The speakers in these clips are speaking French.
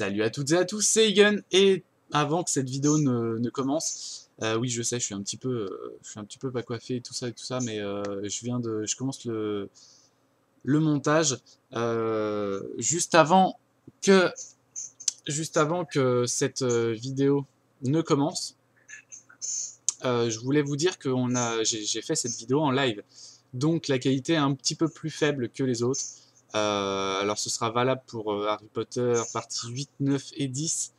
Salut à toutes et à tous, c'est Egan, et avant que cette vidéo ne, commence, euh, oui je sais, je suis un petit peu, euh, je suis un petit peu pas coiffé et tout ça et tout ça, mais euh, je viens de, je commence le, le montage juste avant que, juste avant que cette vidéo ne commence. je voulais vous dire que j'ai fait cette vidéo en live, donc la qualité est un petit peu plus faible que les autres. Euh, alors ce sera valable pour euh, Harry Potter partie 8, 9 et 10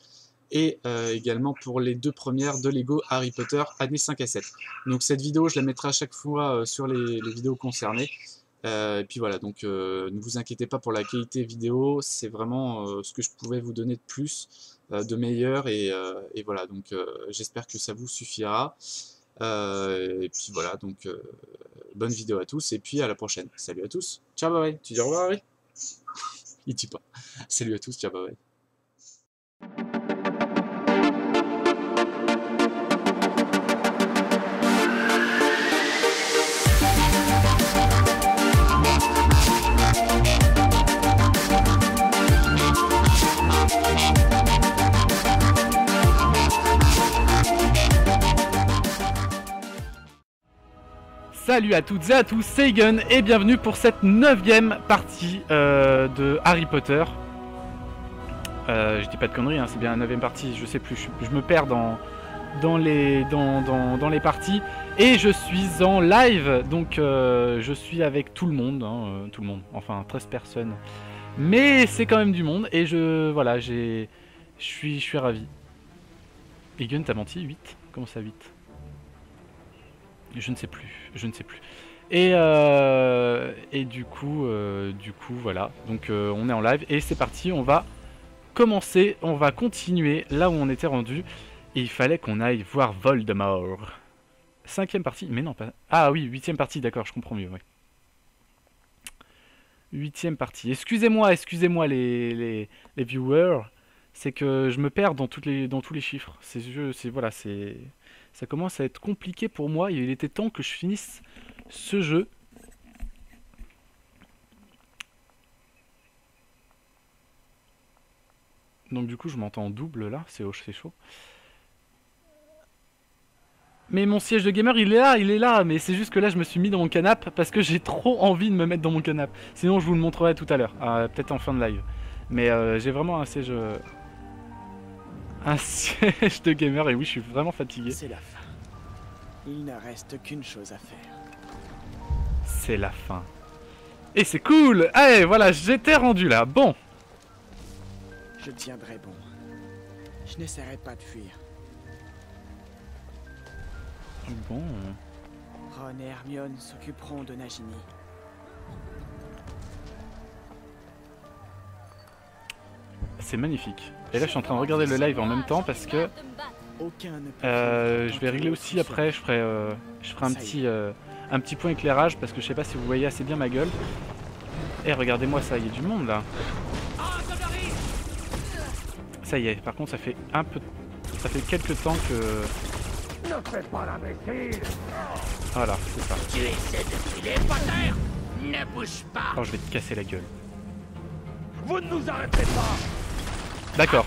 et euh, également pour les deux premières de Lego Harry Potter années 5 à 7. Donc cette vidéo je la mettrai à chaque fois sur les, vidéos concernées. et puis voilà, donc ne vous inquiétez pas pour la qualité vidéo, c'est vraiment ce que je pouvais vous donner de plus, de meilleur, et, et voilà, donc j'espère que ça vous suffira. Et puis voilà, donc bonne vidéo à tous, et puis à la prochaine. Salut à tous, ciao bye bye, tu dis au revoir Harry? Il dit pas. Salut à tous, ciao bye bye. Salut à toutes et à tous, c'est Egan et bienvenue pour cette neuvième partie euh, de Harry Potter. Euh, je dis pas de conneries, hein, c'est bien la neuvième partie, je sais plus, je, me perds dans, les, parties. Et je suis en live, donc euh, je suis avec tout le monde, hein, enfin 13 personnes. Mais c'est quand même du monde et je, voilà, j'ai, suis, je suis ravi. Egan, t'as menti 8 Comment ça 8 je ne sais plus, je ne sais plus. Et, euh, et du coup, euh, du coup, voilà. Donc euh, on est en live et c'est parti. On va commencer, on va continuer là où on était rendu. Et il fallait qu'on aille voir Voldemort. Cinquième partie, mais non pas. Ah oui, huitième partie, d'accord, je comprends mieux. Oui. Huitième partie. Excusez-moi, excusez-moi les, les, les, viewers. C'est que je me perds dans toutes les dans tous les chiffres. C'est voilà, c'est ça commence à être compliqué pour moi. Il était temps que je finisse ce jeu. Donc du coup je m'entends en double là, c'est chaud. Mais mon siège de gamer il est là, il est là, mais c'est juste que là je me suis mis dans mon canapé parce que j'ai trop envie de me mettre dans mon canapé. Sinon je vous le montrerai tout à l'heure, peut-être en fin de live. Mais euh, j'ai vraiment un siège... Euh, un siège de gamer et oui, je suis vraiment fatigué. C'est la fin. Il ne reste qu'une chose à faire. C'est la fin. Et c'est cool Allez, voilà, j'étais rendu là. Bon. Je tiendrai bon. Je n'essaierai pas de fuir. Bon. Ron et Hermione s'occuperont de Nagini. C'est magnifique. Et là, je suis en train de regarder le live en même temps parce que euh, je vais régler aussi après. Je ferai, euh, je ferai un petit, euh, un petit point éclairage parce que je sais pas si vous voyez assez bien ma gueule. Eh, regardez-moi ça, il y a du monde là. Ça y est. Par contre, ça fait un peu, ça fait quelques temps que. Voilà, c'est ça. Tu essaies de Potter Ne bouge pas. Oh, je vais te casser la gueule. Vous ne nous arrêtez pas D'accord.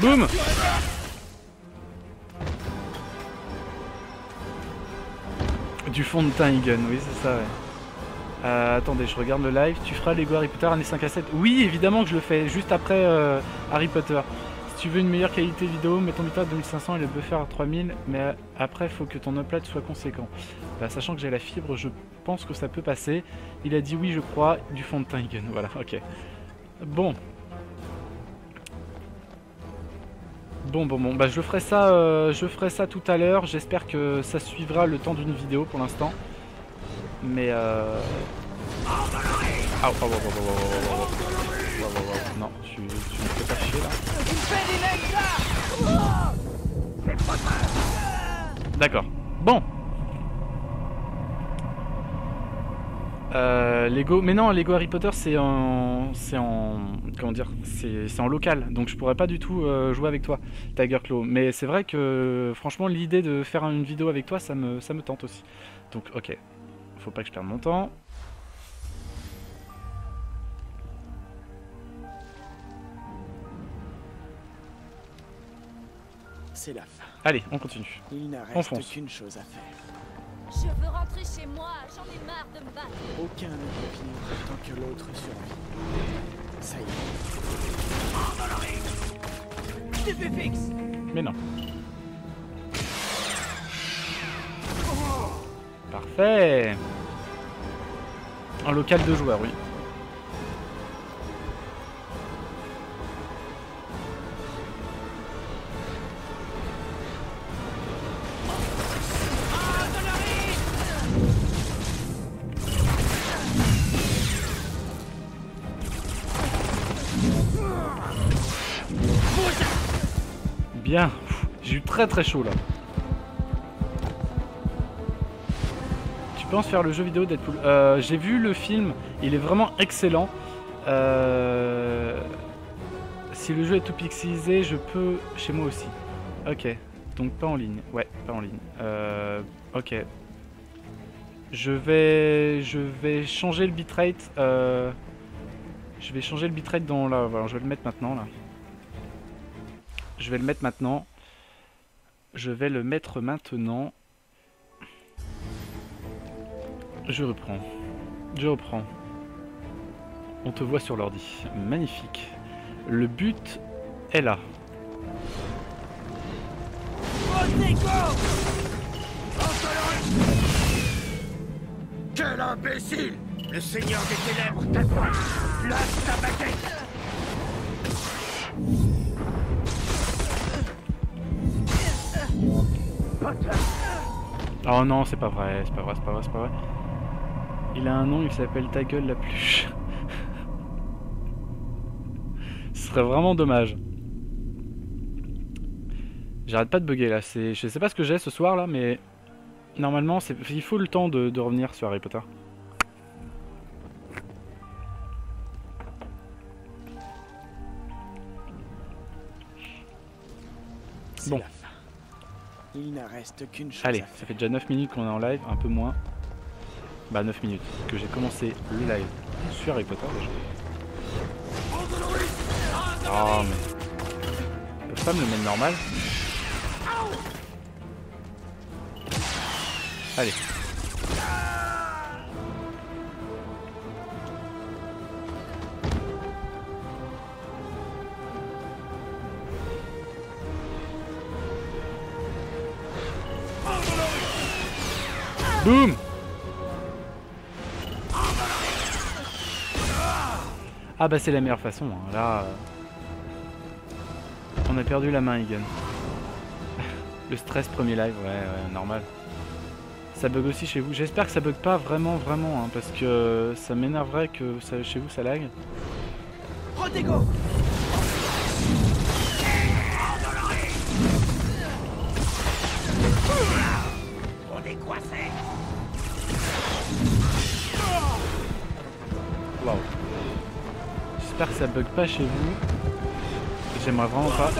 Boum Du fond de teint, oui, c'est ça, ouais. Euh, attendez, je regarde le live. Tu feras Lego Harry Potter année 5 à 7 Oui, évidemment que je le fais, juste après euh, Harry Potter. Si tu veux une meilleure qualité vidéo, mets ton bitrate à 2500 et le buffer à 3000, mais après, il faut que ton upload soit conséquent. Bah, sachant que j'ai la fibre, je pense que ça peut passer. Il a dit oui, je crois, du fond de teint. Voilà, ok. Bon. Bon, bon, bon, bah je ferai ça, euh, je ferai ça tout à l'heure. J'espère que ça suivra le temps d'une vidéo pour l'instant. Mais euh... Ah, oh, oh, oh, Non, tu, tu me fais pas chier là. D'accord. Bon, Euh, Lego, mais non, Lego Harry Potter c'est en, c'est en, comment dire, c'est en local, donc je pourrais pas du tout euh, jouer avec toi, Tiger Claw. Mais c'est vrai que franchement l'idée de faire une vidéo avec toi, ça me, ça me tente aussi. Donc ok, faut pas que je perde mon temps. C'est la fin. Allez, on continue. Il. Je veux rentrer chez moi, j'en ai marre de me battre. Aucun ne peut vivre tant que l'autre survit. Ça y est. Mais non. Parfait. En local de joueurs, oui. Bien. J'ai eu très très chaud là. Tu penses faire le jeu vidéo Deadpool? Euh, J'ai vu le film, il est vraiment excellent. Euh, Si le jeu est tout pixelisé, je peux chez moi aussi. Ok, donc pas en ligne. Ouais, pas en ligne. Euh, ok. Je vais, je vais changer le bitrate. Euh, je vais changer le bitrate dans la. Voilà, je vais le mettre maintenant là. Je vais le mettre maintenant. Je vais le mettre maintenant. Je reprends. Je reprends. On te voit sur l'ordi. Magnifique. Le but est là. Quel imbécile Le Seigneur des Ténèbres Place ta baguette Oh non, c'est pas vrai, c'est pas vrai, c'est pas vrai, c'est pas vrai. Il a un nom, il s'appelle Ta gueule la pluche. Ce serait vraiment dommage. J'arrête pas de bugger là, je sais pas ce que j'ai ce soir là, mais normalement il faut le temps de, de revenir sur Harry Potter. Bon. Il ne reste qu'une chose Allez, ça fait déjà 9 minutes qu'on est en live, un peu moins. Bah 9 minutes que j'ai commencé le live sur Harry Potter déjà. Oh mais... Ils peuvent pas me le mettre normal Allez. Boum Ah bah c'est la meilleure façon, hein. là... euh, On a perdu la main, Egan. Le stress premier live, ouais, ouais, normal. Ça bug aussi chez vous. J'espère que ça bug pas vraiment, vraiment, hein, parce que ça m'énerverait que ça, chez vous ça lag. Protego ça bug pas chez vous. J'aimerais vraiment pas.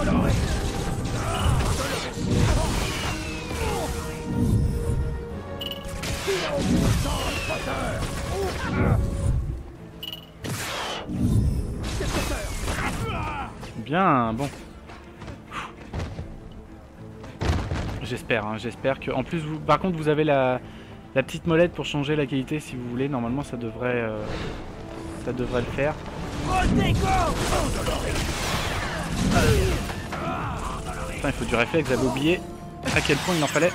Bien, bon. J'espère, hein, j'espère que. En plus, vous, par contre, vous avez la, la petite molette pour changer la qualité si vous voulez. Normalement, ça devrait, euh, ça devrait le faire. Putain, il faut du réflexe. J'avais oublié à quel point il en fallait.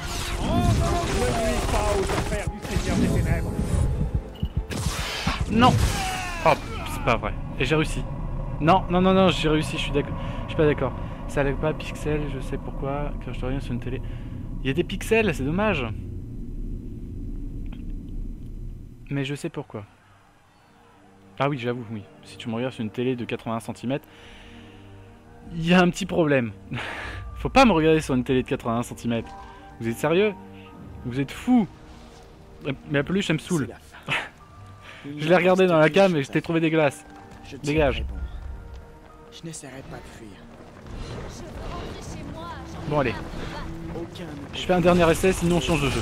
Non. Oh, c'est pas vrai. Et j'ai réussi. Non, non, non, non, j'ai réussi. Je suis d'accord. Je suis pas d'accord. Ça lag pas pixel. Je sais pourquoi. Quand je te regarde sur une télé. Il y a des pixels. C'est dommage. Mais je sais pourquoi. Ah oui, j'avoue, oui. Si tu me regardes sur une télé de 81 cm, il y a un petit problème. Faut pas me regarder sur une télé de 81 cm. Vous êtes sérieux? Vous êtes fou Mais la peluche, elle me saoule. Je l'ai regardé dans la cam et je t'ai trouvé dégueulasse. Je Dégage. bon. Je n'essaierai pas de fuir. Bon, allez. Je fais un dernier essai, sinon on change de jeu.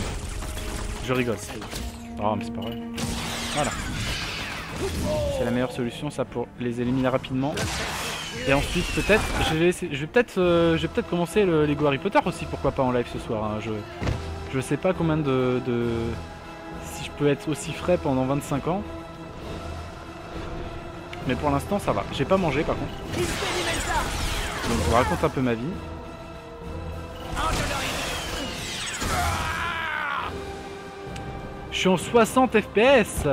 Je rigole. Oh, mais c'est pas vrai. Voilà. C'est la meilleure solution, ça, pour les éliminer rapidement. Et ensuite, peut-être, je vais, euh, vais peut-être commencer le Lego Harry Potter aussi, pourquoi pas en live ce soir. hein. Je, je sais pas combien de, de, si je peux être aussi frais pendant 25 ans. Mais pour l'instant, ça va. J'ai pas mangé par contre. Donc je vous raconte un peu ma vie. Je suis en 60 FPS.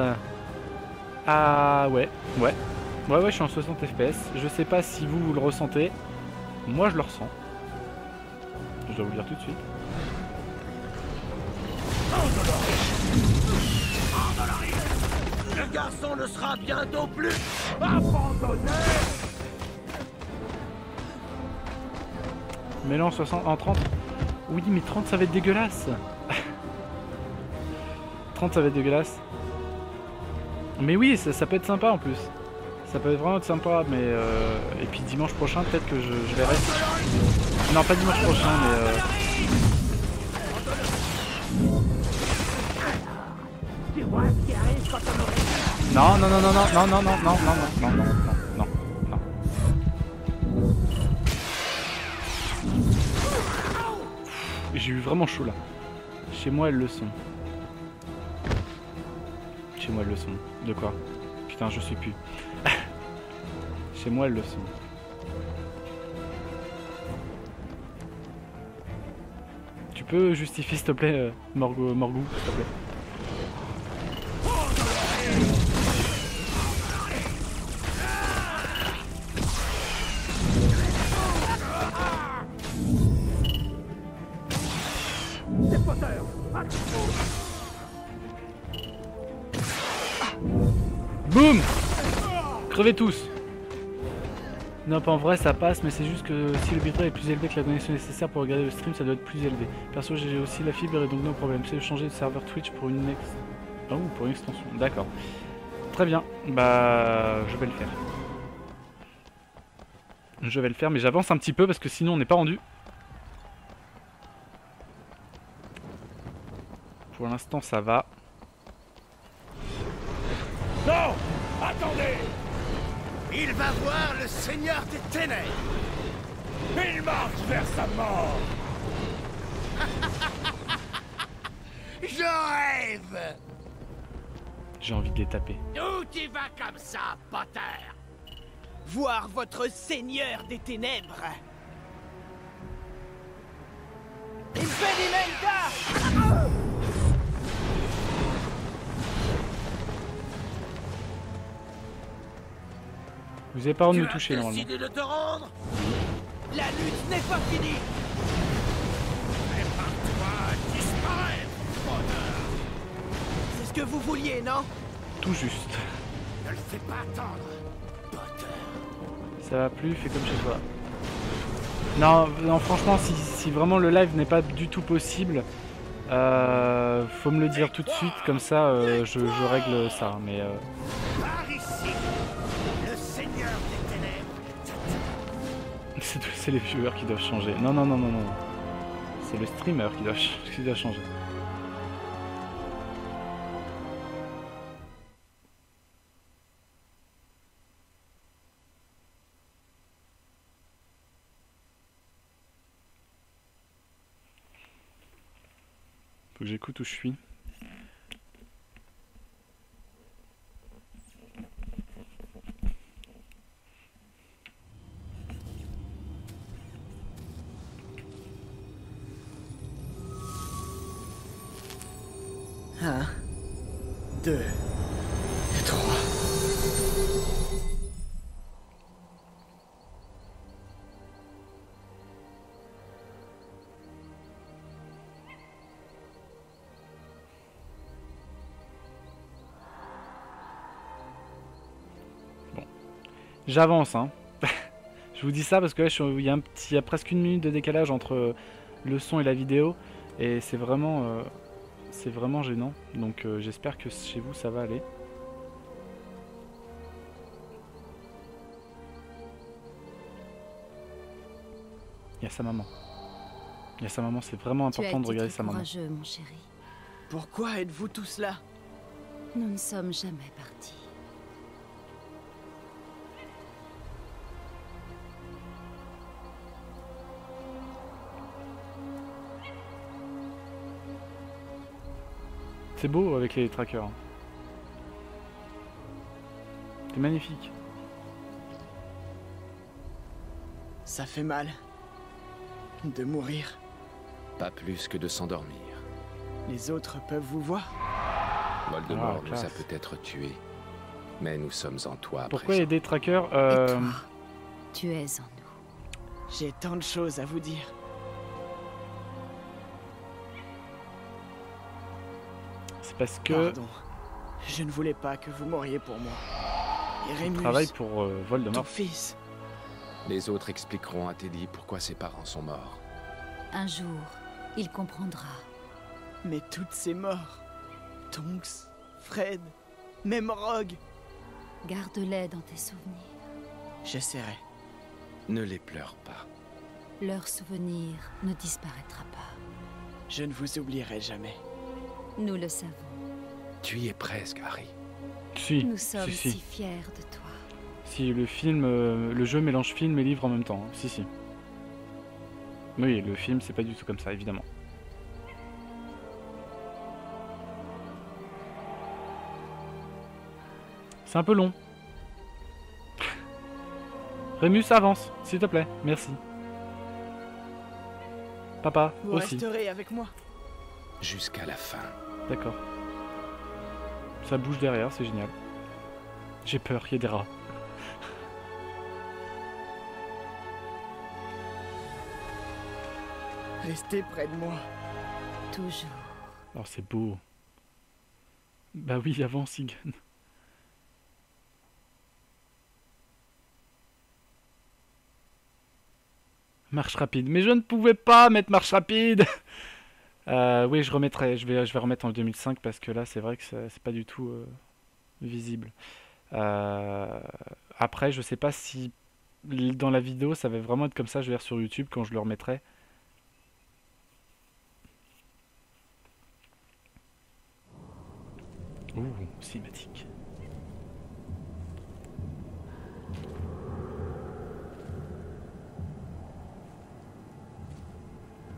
Ah ouais, ouais. Ouais ouais, je suis en 60 FPS. Je sais pas si vous, vous le ressentez. Moi, je le ressens. Je dois vous le dire tout de suite. Le garçon ne sera bientôt plus abandonné Mais là en 60, en 30. Oui, mais 30 ça va être dégueulasse. 30 ça va être dégueulasse. Mais oui, ça, peut être sympa en plus. Ça peut être vraiment sympa, mais euh, et puis dimanche prochain peut-être que je, je verrai. Non, pas dimanche prochain, mais euh, non, non, non, non, non, non, non, non, non, non, non, non, non, non, non, non. J'ai eu vraiment chaud là. Chez moi, elles le sont. Moi, le sont. De quoi Putain, je suis plus. Chez moi, le sont. Tu peux justifier, s'il te plaît, euh, Morgou, Morgou, s'il te plaît? Tous Non, pas en vrai, ça passe, mais c'est juste que si le bitrate est plus élevé que la connexion nécessaire pour regarder le stream, ça doit être plus élevé. Perso, j'ai aussi la fibre et donc no problème. C'est de changer de serveur Twitch pour une ex... Oh, pour une extension. D'accord. Très bien. Bah, je vais le faire. Je vais le faire, mais j'avance un petit peu parce que sinon on n'est pas rendu. Pour l'instant, ça va. Non Attendez Il va voir le Seigneur des Ténèbres. Il marche vers sa mort. Je rêve. J'ai envie de les taper. Où tu vas comme ça, Potter? Voir votre Seigneur des Ténèbres. Impedimenta Vous avez pas droit de me toucher normalement. de te rendre La lutte n'est pas finie Prépare-toi disparaître, C'est ce que vous vouliez, non? Tout juste. Ne le fais pas attendre, Potter Ça va plus, fais comme chez toi. Non, non franchement, si, si vraiment le live n'est pas du tout possible, euh, faut me le dire tout de suite, comme ça euh, je, je règle ça. Mais euh, c'est les viewers qui doivent changer. Non, non, non, non, non. C'est le streamer qui doit, doit changer. Faut que j'écoute où je suis. J'avance, hein. je vous dis ça parce que là, je suis- il y, a un petit- il y a presque une minute de décalage entre le son et la vidéo. Et c'est vraiment, euh, c'est vraiment gênant. Donc euh, j'espère que chez vous, ça va aller. Il y a sa maman. Il y a sa maman, c'est vraiment Tu important de regarder sa maman. courageux, mon chéri. Pourquoi êtes-vous tous là? Nous ne sommes jamais partis. C'est beau avec les trackers. C'est magnifique. Ça fait mal. De mourir. Pas plus que de s'endormir. Les autres peuvent vous voir. Voldemort Ah, nous a peut-être tués. Mais nous sommes en toi Pourquoi présent. il y a des trackers Et euh, toi, tu es en nous. J'ai tant de choses à vous dire. Parce que Pardon. Je ne voulais pas que vous mouriez pour moi. Rémus, travaille pour euh, ton Voldemort. fils. Les autres expliqueront à Teddy pourquoi ses parents sont morts. Un jour, il comprendra. Mais toutes ces morts. Tonks, Fred, même Rogue. Garde-les dans tes souvenirs. J'essaierai. Ne les pleure pas. Leur souvenir ne disparaîtra pas. Je ne vous oublierai jamais. Nous le savons. Tu y es presque, Harry. Si, Nous sommes si, si, si. fiers de toi. Si le film, euh, le jeu mélange film et livre en même temps. hein. Si, si. Oui, le film, c'est pas du tout comme ça, évidemment. C'est un peu long. Rémus, avance, s'il te plaît. Merci. Papa, Vous aussi. resterez avec moi. Jusqu'à la fin. D'accord. Ça bouge derrière, c'est génial. J'ai peur, il y a des rats. Restez près de moi. Toujours. Oh, c'est beau. Bah oui, avance, Egan. Marche rapide. Mais je ne pouvais pas mettre marche rapide Euh, Oui, je remettrai. Je vais, je vais remettre en 2005 parce que là, c'est vrai que c'est pas du tout euh, visible. Euh, après, je sais pas si dans la vidéo, ça va vraiment être comme ça. Je vais voir sur YouTube quand je le remettrai. Ouh, cinématique.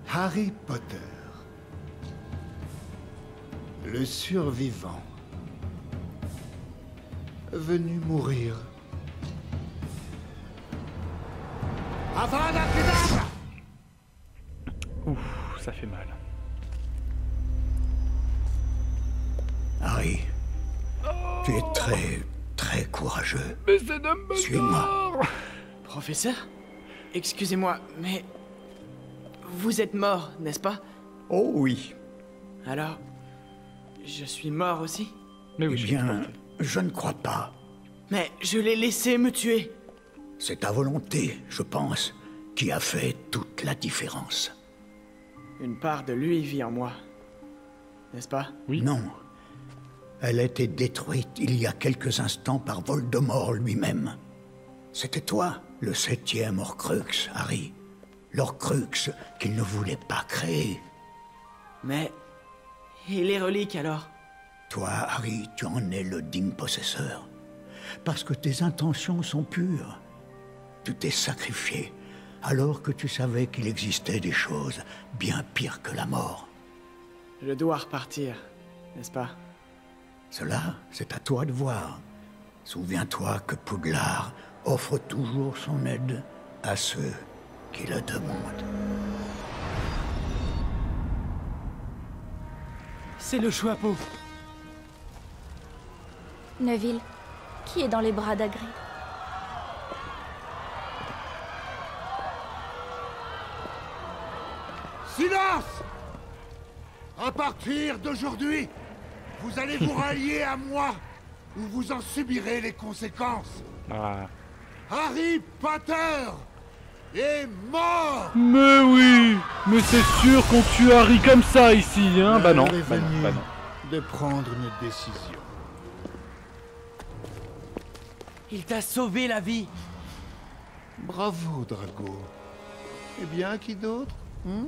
Harry Potter. Le survivant. Venu mourir. Ouh, ça fait mal. Harry, tu es très, très courageux. Mais c'est Suis-moi. Professeur Excusez-moi, mais... Vous êtes mort, n'est-ce pas? Oh oui. Alors... Je suis mort aussi Mais oui, Eh bien, je ne crois pas. Mais je l'ai laissé me tuer C'est ta volonté, je pense, qui a fait toute la différence. Une part de lui vit en moi. N'est-ce pas? Oui. Non. Elle a été détruite il y a quelques instants par Voldemort lui-même. C'était toi, le septième Horcrux, Harry. L'Horcrux qu'il ne voulait pas créer. Mais... Et les reliques alors? Toi, Harry, tu en es le digne possesseur. Parce que tes intentions sont pures. Tu t'es sacrifié alors que tu savais qu'il existait des choses bien pires que la mort. Je dois repartir, n'est-ce pas? Cela, c'est à toi de voir. Souviens-toi que Poudlard offre toujours son aide à ceux qui le demandent. C'est le choix-peau Neville, qui est dans les bras d'Agri Silence À partir d'aujourd'hui, vous allez vous rallier à moi, ou vous en subirez les conséquences. Ah. Harry Potter est mort Mais oui Mais c'est sûr qu'on tue Harry comme ça ici, hein Bah non, bah non, bah non. de prendre une décision. Il t'a sauvé la vie Bravo, Drago. Eh bien, qui d'autre hein?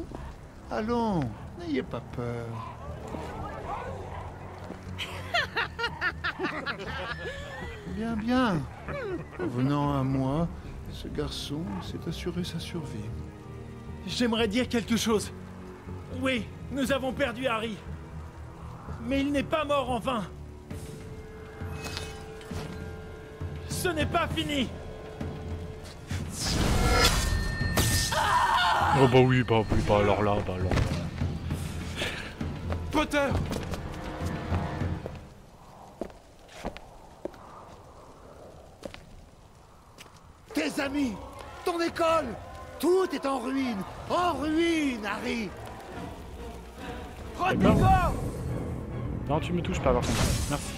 Allons, n'ayez pas peur. Bien, bien. Venant à moi, ce garçon s'est assuré sa survie. J'aimerais dire quelque chose. Oui, nous avons perdu Harry. Mais il n'est pas mort en vain. Ce n'est pas fini. Oh bah oui, bah oui, bah alors là, bah alors là. Potter amis, ton école, tout est en ruine. En ruine, Harry. D'accord. Non, tu me touches pas par contre. Merci.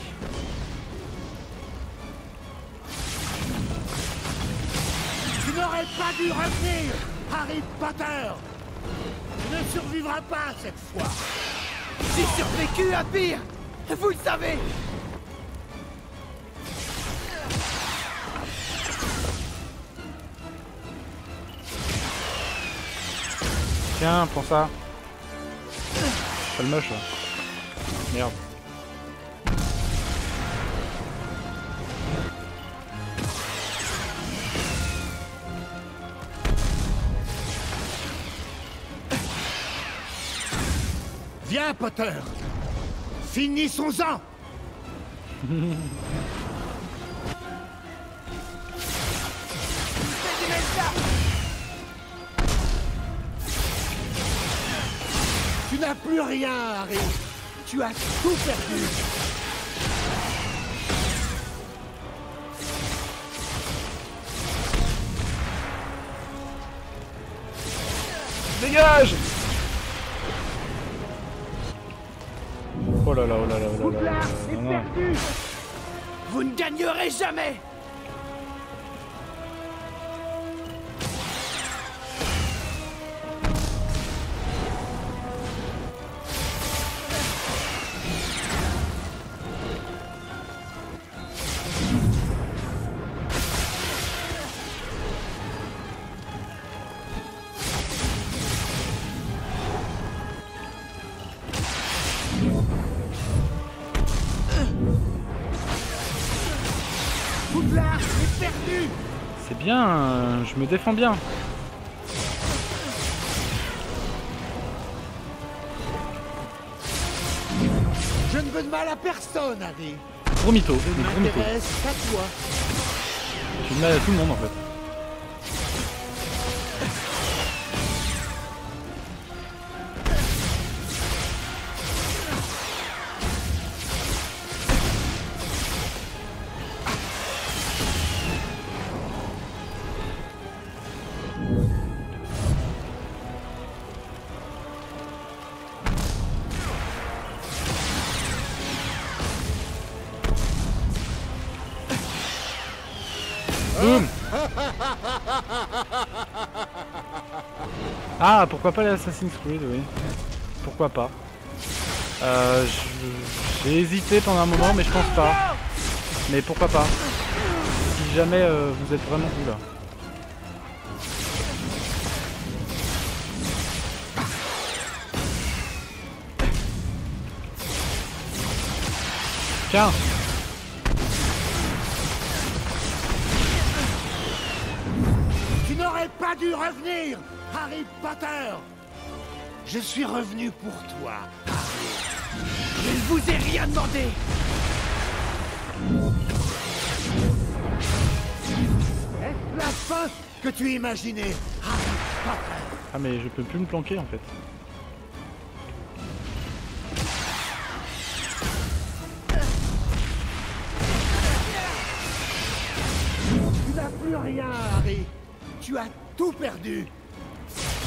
Tu n'aurais pas dû revenir, Harry Potter. Tu ne survivras pas cette fois. J'ai survécu à pire Vous le savez Tiens, prends ça. Pas le moche là. Merde. Viens, Potter. Finissons-en. plus rien, Harry. Tu as tout perdu. Dégage Oh là là, oh là là, oh là là. Perdu Vous ne gagnerez jamais bien, euh, je me défends bien. Je ne veux de mal à personne, Harry. Gros mytho, Je gros mytho. m'intéresse qu'à toi. Me mets à tout le monde en fait. Ah, pourquoi pas les Assassin's Creed, oui. Pourquoi pas. Euh, J'ai hésité pendant un moment, mais je pense pas. Mais pourquoi pas. Si jamais euh, vous êtes vraiment vous là. Tiens dû revenir, Harry Potter. Je suis revenu pour toi. Je ne vous ai rien demandé Est-ce la fin que tu imaginais, Harry Potter? Ah mais je peux plus me planquer en fait. Tu n'as plus rien, Harry. Tu as tout perdu.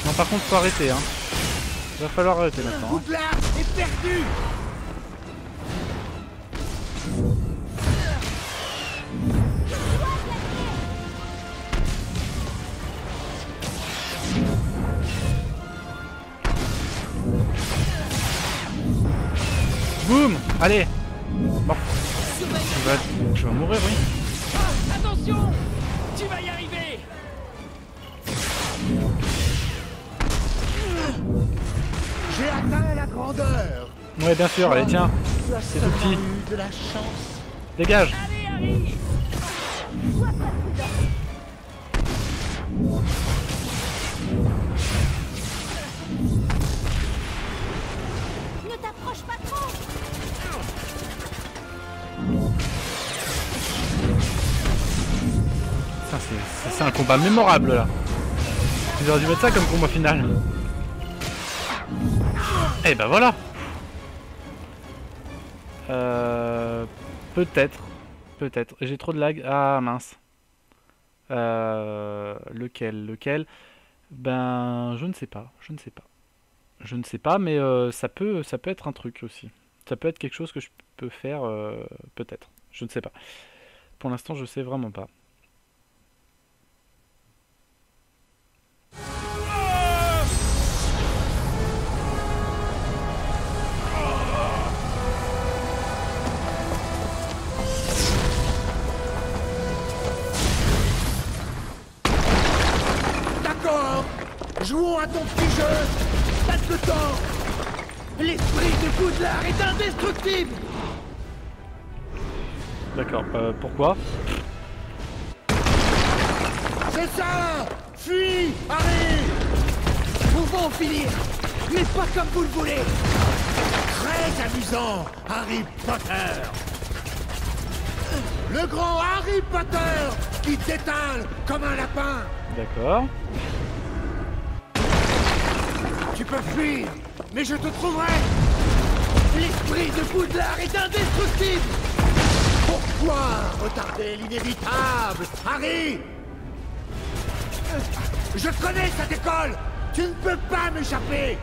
Non par contre faut arrêter hein. Il va falloir arrêter maintenant. hein. Est perdu. Boum Allez Bon. Tu vas, tu vas mourir oui. Attention Bien sûr, allez, tiens. C'est tout petit. Dégage C'est un combat mémorable là. Ils auraient dû mettre ça comme combat final. Eh ben voilà euh, peut-être, peut-être. J'ai trop de lag. Ah mince. Euh, lequel, lequel? Ben, je ne sais pas, je ne sais pas. Je ne sais pas, mais euh, ça peut, ça peut être un truc aussi. Ça peut être quelque chose que je peux faire, peut-être. Je ne sais pas. Pour l'instant, je sais vraiment pas. À ton petit jeu. Passe le temps. L'esprit de Poudlard est indestructible. D'accord. euh, pourquoi? C'est ça. Fuis Harry. Pouvons en finir, mais pas comme vous le voulez. Très amusant, Harry Potter. Le grand Harry Potter qui t'étale comme un lapin. D'accord. Tu peux fuir, mais je te trouverai L'esprit de Poudlard est indestructible. Pourquoi retarder l'inévitable, Harry? Je connais cette école Tu ne peux pas m'échapper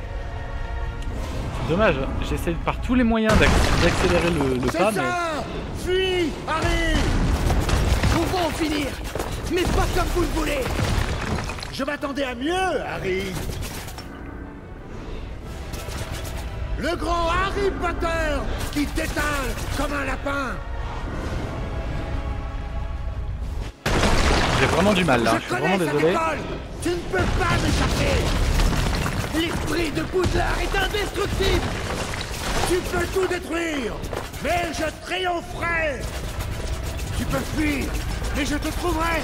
Dommage. J'essaie par tous les moyens d'acc- d'accélérer le, le pas, mais ça Fuis, Harry Pouvons en finir, mais pas comme vous le voulez. Je m'attendais à mieux, Harry Le grand Harry Potter qui t'étale comme un lapin j'ai vraiment du mal là. Je Je suis vraiment désolé. école Tu ne peux pas m'échapper L'esprit de Poudlard est indestructible. Tu peux tout détruire, mais je triompherai Tu peux fuir, mais je te trouverai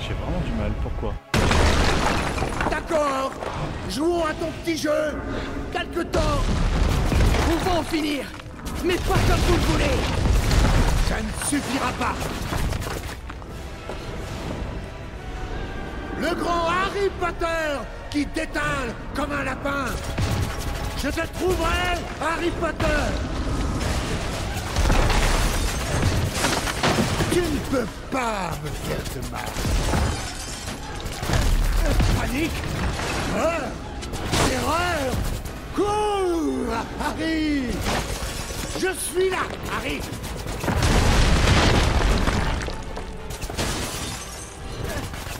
J'ai vraiment du mal. Pourquoi? Jouons à ton petit jeu. Quelque temps Pouvons en finir, mais pas comme vous le voulez. Ça ne suffira pas. Le grand Harry Potter qui t'étale comme un lapin. Je te trouverai, Harry Potter. Tu ne peux pas me faire de mal Panique. Peur Terreur. Cours, Harry. Je suis là, Harry.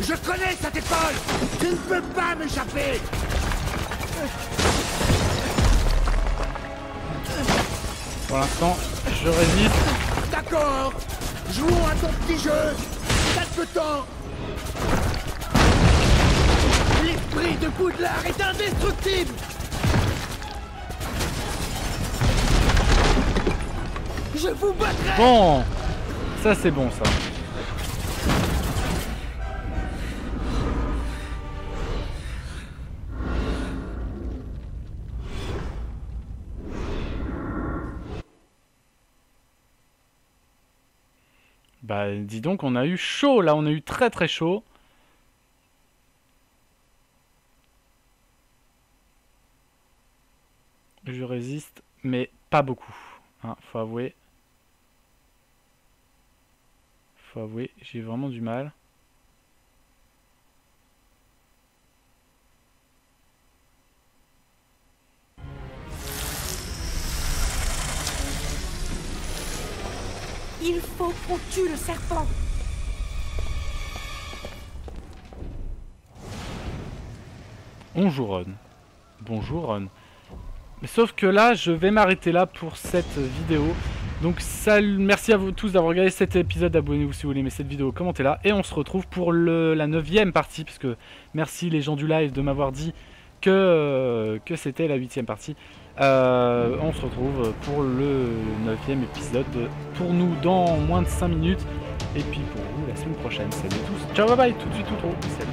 Je connais cette école. Tu ne peux pas m'échapper. Pour l'instant, je résiste. D'accord. Jouons à ton petit jeu. Quelque temps L'esprit de Poudlard est indestructible. Je vous battrai. Bon, ça c'est bon ça. Bah dis donc, on a eu chaud là, on a eu très très chaud. Je résiste, mais pas beaucoup. Hein, faut avouer. Faut avouer, j'ai vraiment du mal. Il faut qu'on tue le serpent. Bonjour Ron. Bonjour Ron. Sauf que là, je vais m'arrêter là pour cette vidéo. Donc salut, merci à vous tous d'avoir regardé cet épisode. Abonnez-vous si vous voulez aimer cette vidéo, commentez-la. Et on se retrouve pour la neuvième partie. Parce que merci les gens du live de m'avoir dit que, euh, que c'était la huitième partie. Euh, on se retrouve pour le neuvième épisode. Pour nous dans moins de 5 minutes. Et puis pour vous la semaine prochaine. Salut à tous. Ciao bye bye. Tout de suite tout trop. Salut.